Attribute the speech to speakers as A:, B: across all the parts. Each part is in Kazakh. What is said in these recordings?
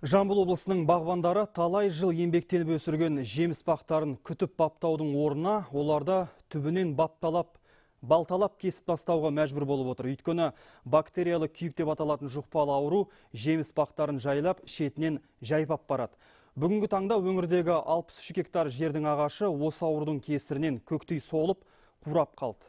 A: Жамбыл облысының бағбандары талай жыл еңбектеніп өсірген жеміс бақтарын күтіп баптаудың орнына оларда түбінен бапталап балталап кесіп тастауға мәжбүр болып отыр. Өйткені бактериялы күйік деп аталатын жұқпалы ауру жеміс бақтарын жайлап шетінен жайпап барады. Бүгінгі таңда өңірдегі 63 гектар жердің ағашы осы аурудың кесірінен көктей солып қурап қалды.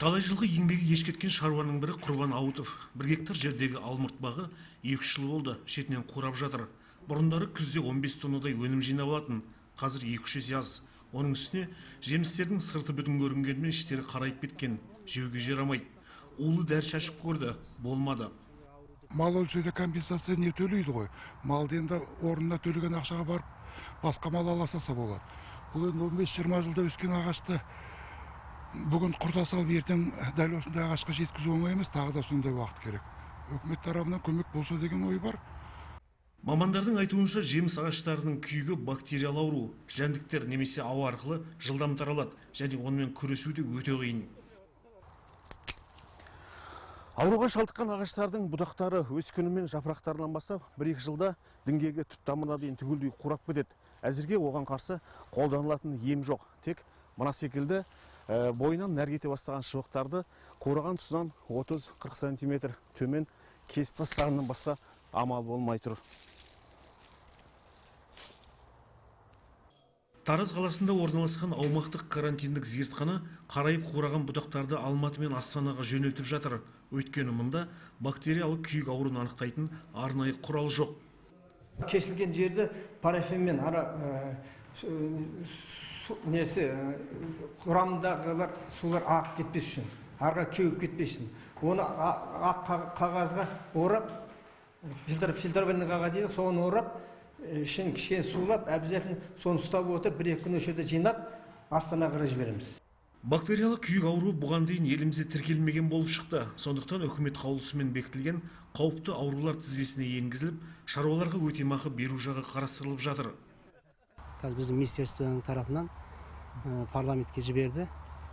B: Талай жылғы еңбегі еш кеткен шаруаның бірі құрбан ауытов бір гектар жердегі алмұрт бағы екі үш жыл болды шетінен қурап жатыр. Бұрындары күзде 15 тоннадай өнім жинап алатын қазір екі үш есе аз. Оның үстіне жемістердің сырты бүтін көрінгенімен іштері қарайып кеткен жеуге жарамайды улы дәрі шашып көрді болмады.
C: Мал өлсе компенсация не төлейді ғой? Малды енді орнына төлеген ақшаға барып басқа мал ала салса болады. Бұл енді он бес жиырма жылда өскен ағашты бүгін құрта салып ертең дәл осындай ағашқа жеткізу оңай емес тағы да сондай уақыт керек. Үкімет тарапынан көмек болса деген ой бар.
B: Мамандардың айтуынша жеміс ағаштарының күйігі бактериялы ауру жәндіктер немесе ауа арқылы жылдам таралады және онымен күресу де өте қиын.
D: Ауруға шалдыққан ағаштардың бұдақтары өскенімен жапырақтарынан бастап бір екі жылда діңгегі түп тамырына дейін түгелдей қурап кетеді. Әзірге оған қарсы қолданылатын ем жоқ. Тек мына секілді бойынан нәр кете бастаған шыбықтарды қураған тұсынан 30-40 сантиметр төмен кесіп тастағаннан басқа амал болмай тұр.
B: Тараз қаласында орналасқан аумақтық карантиндік зертхана қарайып қураған бұдақтарды алматы мен астанаға жөнелтіп жатыр. Өйткені мұнда бактериялық күйік ауруын анықтайтын арнайы құрал жоқ.
E: Кесілген жерді парафинмен ара несі құрамындағылар сулар ағып кетпес үшін арға кеуіп кетпес үшін оны ақ қағазға орап фильтр фильтрованный қағаз дейді соны орап ішін кішкене сулап обязательно соны ұстап отырып бір екі күн осы жерде жинап астанаға қарай жібереміз.
B: Бактериялық күйік ауруы бұған дейін елімізде тіркелмеген болып шықты. Сондықтан үкімет қаулысымен бекітілген қауіпті аурулар тізбесіне енгізіліп шаруаларға өтемақы беру жағы қарастырылып жатыр.
F: Қазір біздің министерствоның тарапынан парламентке жіберді.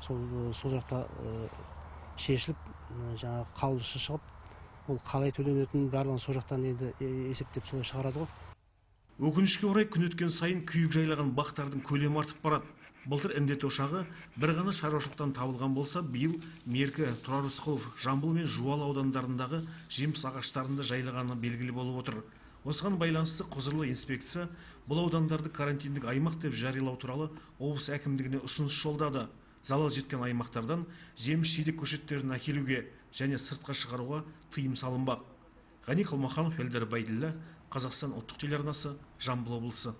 F: Сол сол жақта шешіліп жаңағы қаулысы шығып ол қалай төленетінін барлығын сол жақтан енді есептеп солай шығарады ғой.
B: Өкінішке орай күн өткен сайын күйік жайлаған бақтардың көлемі артып барады. Былтыр індет ошағы бір ғана шаруашылықтан табылған болса биыл меркі тұрар рысқұлов жамбыл мен жуалы аудандарындағы жеміс ағаштарында жайлағаны белгілі болып отыр. Осыған байланысты құзырлы инспекция бұл аудандарды карантиндік аймақ деп жариялау туралы облыс әкімдігіне ұсыныс жолдады. Залал жеткен аймақтардан жеміс жидек көшеттерін әкелуге және сыртқа шығаруға тыйым салынбақ. Ғани қалмаханов эльдар байділлә қазақстан ұлттық телеарнасы жамбыл облысы.